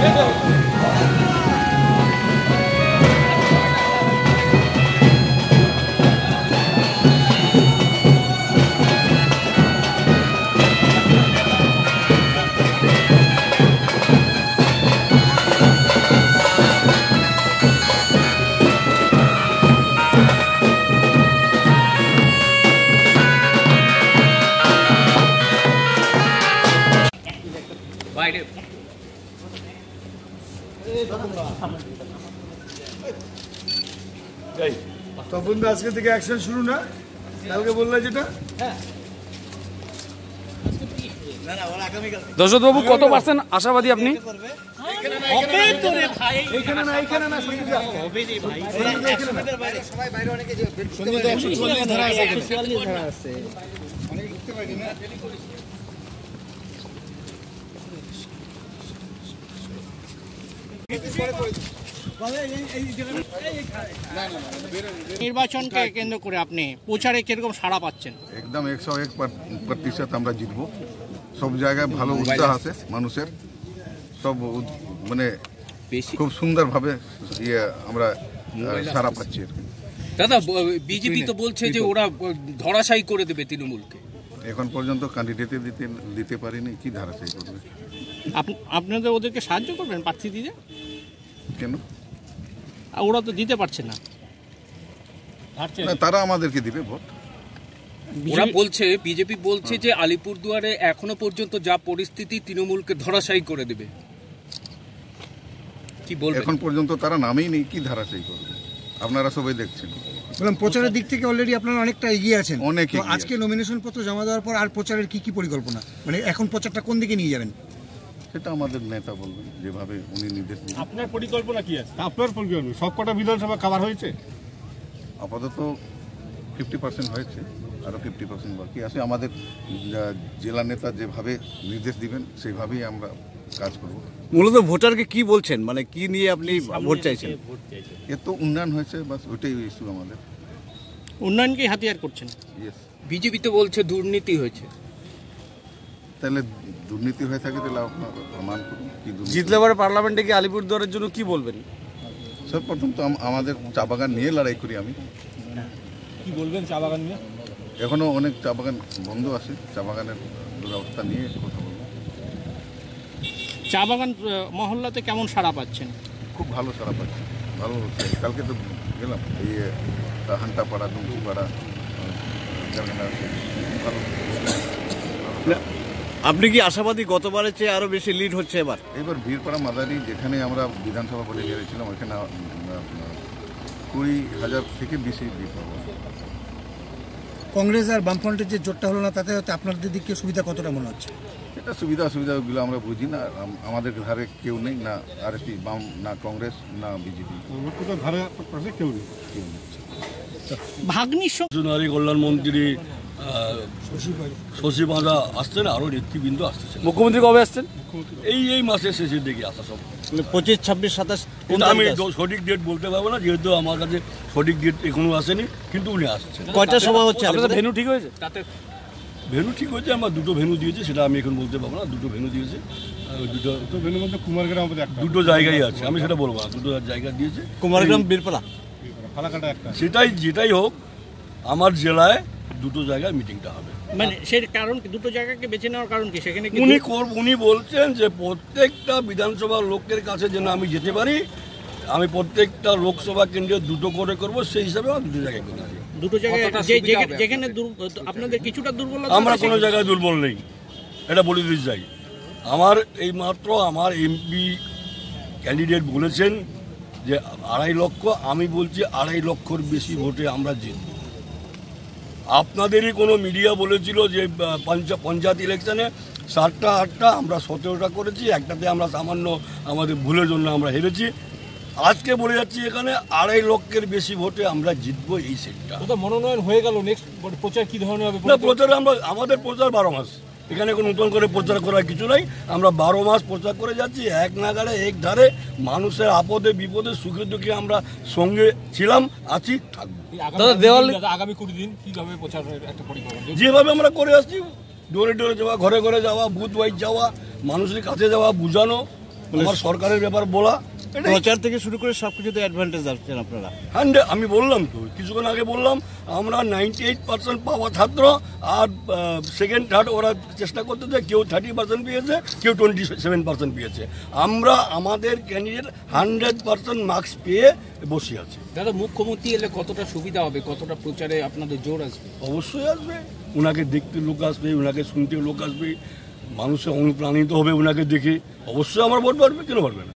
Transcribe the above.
네, 네. তপন দা আজকে থেকে অ্যাকশন শুরু না? কালকে বললে যেটা? দশরথ বাবু কত পার্সেন্ট আশাবাদী আপনি? নির্বাচনকে কেন্দ্র করে আপনি প্রচারে কীরকম সাড়া পাচ্ছেন? একদম একশো এক প্রতিশত আমরা জিতবো। সব জায়গায় ভালো উৎসাহ আছে মানুষের। সব মানে খুব সুন্দরভাবে ইয়ে আমরা সারা পাচ্ছি। আর কি। দাদা বিজেপি তো বলছে যে ওরা ধরাশায়ী করে দেবে তৃণমূলকে। এখন পর্যন্ত ক্যান্ডিডেটে দিতে দিতে পারিনি কি ধারা সেই করবে? আপ- আপনাদের ওদেরকে সাহায্য করবেন প্রার্থী দিতে? কেন? আর ওরা তো দিতে পারছে না। না তারা আমাদেরকে দিবে ভোট। ওরা বলছে বিজেপি বলছে যে আলিপুরদুয়ারে এখনও পর্যন্ত যা পরিস্থিতি তৃণমূলকে ধরাশায়ী করে দেবে। কি বলবেন? এখন পর্যন্ত তারা নামেই নেই কি ধারা সেই করবে? আপনারা সবাই দেখছেন। বললাম প্রচারের দিক থেকে অলরেডি আপনারা অনেকটা এগিয়ে আছেন। অনেক আজকে নমিনেশন পত্র জমা দেওয়ার পর আর প্রচারের কি কি পরিকল্পনা? মানে এখন প্রচারটা কোন দিকে নিয়ে যাবেন? সেটা আমাদের নেতা বলবেন যেভাবে উনি নির্দেশ আপনার পরিকল্পনা কি আছে? আপনার পরিকল্পনা সবকটা বিধানসভা কাভার হয়েছে। আপাতত ফিফটি পার্সেন্ট হয়েছে। আরও ফিফটি পার্সেন্ট বাকি আছে। আমাদের জেলা নেতা যেভাবে নির্দেশ দিবেন সেইভাবেই আমরা কাজ করব। মূলত ভোটারকে কি বলছেন? মানে কি নিয়ে আপনি ভোট চাইছেন? এত উন্নয়ন হয়েছে বাস ওইটাই ইস্যু আমাদের। উন্নয়নকে হাতিয়ার করছেন। ইয়েস বিজেপি তো বলছে দুর্নীতি হয়েছে। তাহলে দুর্নীতি হয়ে থাকে তাহলে আপনার প্রমাণ করুন কি দুর্নীতি। জিতলে পরে পার্লামেন্টে গিয়ে আলিপুরদুয়ারের জন্য কি বলবেন? সর্বপ্রথম তো আমাদের চা বাগান নিয়ে লড়াই করি আমি। কি বলবেন চা বাগান নিয়ে? এখনও অনেক চা বাগান বন্ধ আছে। চা বাগানের দুরবস্থা নিয়ে কথা বলব। চা বাগান মহল্লাতে কেমন সাড়া পাচ্ছেন? খুব ভালো সারা পাচ্ছি। ভালো হচ্ছে। কালকে তো গেলাম। এই হান্টাপাড়া দুমসিপাড়া ভালো। আপনি কি আশাবাদী গতবারের চেয়ে আরও বেশি লিড হচ্ছে এবার? এবার ভিড়পাড়া মাদারি যেখানে আমরা বিধানসভা ভোটে গিয়েছিলাম ওইখানে কুড়ি হাজার থেকে বেশি ভিড় পাবো কংগ্রেস আর বামফ্রন্টের যে জোটটা হলো না তাতে হয়তো আপনাদের দিকে সুবিধা কতটা মনে হচ্ছে? এটা সুবিধা অসুবিধাগুলো আমরা বুঝি না। আমাদের ঘরে কেউ নেই না আর বাম না কংগ্রেস না বিজেপি। পাশে কেউ নেই। কেউ নেই। সঙ্গে কল্যাণ মন্ত্রী শশী বাঁধা আসছেন আরও নেতৃবৃন্দ আসতেছে মুখ্যমন্ত্রী কবে আসছেন? এই এই মাসের শেষের দিকে আসা সব মানে পঁচিশ ছাব্বিশ সাতাশ কোন আমি সঠিক ডেট বলতে পারব না যেহেতু আমার কাছে সঠিক ডেট এখনও আসেনি কিন্তু উনি আসছেন। কয়টা সভা হচ্ছে আপনাদের ভেনু ঠিক হয়েছে? তাতে ভেনু ঠিক হয়েছে আমার দুটো ভেনু দিয়েছে সেটা আমি এখন বলতে পারব না দুটো ভেনু দিয়েছে। দুটো তো বেনু মধ্যে কুমারগ্রাম দুটো জায়গায় আছে আমি সেটা বলব না দুটো জায়গা দিয়েছে। কুমারগ্রাম একটা। সেটাই যেটাই হোক আমার জেলায় দুটো জায়গায় মিটিংটা হবে। মানে সেই কারণ কি? দুটো জায়গাকে বেছে নেওয়ার কারণ কি? সেখানে উনি করব উনি বলছেন যে প্রত্যেকটা বিধানসভার লোকের কাছে যেন আমি যেতে পারি আমি প্রত্যেকটা লোকসভা কেন্দ্রে দুটো করে করব সেই হিসাবে আমি দুটো জায়গায় করতে দুটো জায়গায় যেখানে আপনাদের? কিছুটা দুর্বল আমরা কোনো জায়গায় দুর্বল নেই। এটা বলে দিতে চাই। আমার এই মাত্র আমার এমপি ক্যান্ডিডেট বলেছেন যে আড়াই লক্ষ আমি বলছি আড়াই লক্ষর বেশি ভোটে আমরা জিতব। আপনাদেরই কোনো মিডিয়া বলেছিল যে পঞ্চা- পঞ্চায়েত ইলেকশনে সাতটা আটটা আমরা সতেরোটা করেছি একটাতে আমরা সামান্য আমাদের ভুলের জন্য আমরা হেরেছি। আজকে বলে যাচ্ছি এখানে আড়াই লক্ষের বেশি ভোটে আমরা জিতবো এই সিটটা। মনোনয়ন হয়ে গেল নেক্সট প্রচার কি ধরনের হবে? না প্রচারে আমরা আমাদের প্রচার বারো মাস। এখানে কোনো নতুন করে প্রচার করার কিছু নাই। আমরা বারো মাস প্রচার করে যাচ্ছি এক নাগারে এক ধারে মানুষের আপদে বিপদে সুখে দুঃখে আমরা সঙ্গে ছিলাম আছি থাকব। আগামী কুড়ি দিন কীভাবে পরিকল্পনা? যেভাবে আমরা করে আসছি ডোরে ডোরে যাওয়া ঘরে ঘরে যাওয়া বুথ ওয়াইজ যাওয়া মানুষের কাছে যাওয়া বোঝানো আমার সরকারের ব্যাপার বলা। প্রচার থেকে শুরু করে সবকিছুতে অ্যাডভান্টেজ আসছেন আপনারা। হান্ড্রেড আমি বললাম তো কিছুক্ষণ আগে বললাম আমরা নাইনটি এইট পার্সেন্ট পাওয়া ছাত্র আর সেকেন্ড থার্ড ওরা চেষ্টা করতে যে কেউ থার্টি পার্সেন্ট পেয়েছে কেউ টোয়েন্টি সেভেন পার্সেন্ট পেয়েছে। আমরা আমাদের ক্যান্ডিডেট হান্ড্রেড পার্সেন্ট মার্কস পেয়ে বসে আছি। দাদা মুখ্যমন্ত্রী এলে কতটা সুবিধা হবে? কতটা প্রচারে আপনাদের জোর আসবে? অবশ্যই আসবে। ওনাকে দেখতে লোক আসবে ওনাকে শুনতে লোক আসবে। মানুষের অনুপ্রাণিত হবে ওনাকে দেখে। অবশ্যই আমার ভোট বাড়বে কেন পারবে না?